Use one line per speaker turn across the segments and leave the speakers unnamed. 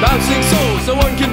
Bouncing souls, one can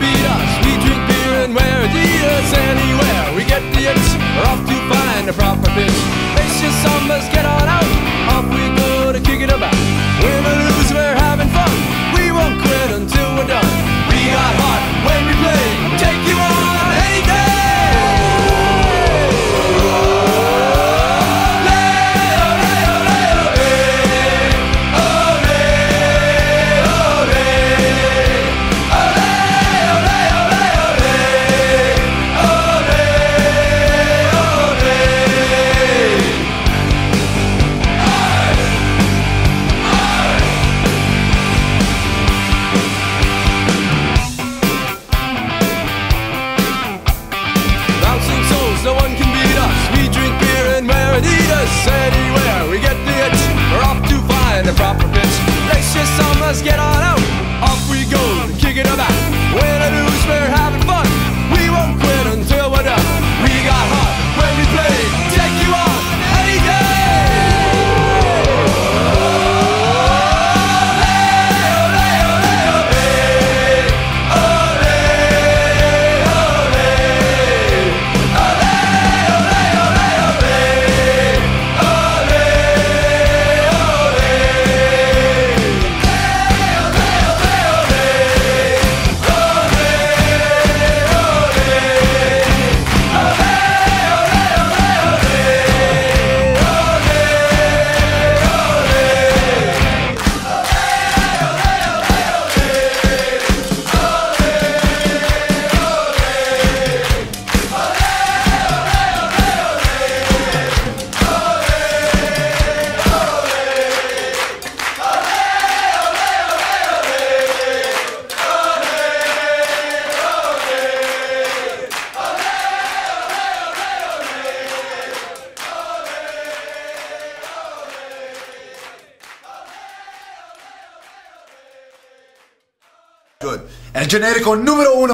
Good. El generico número uno.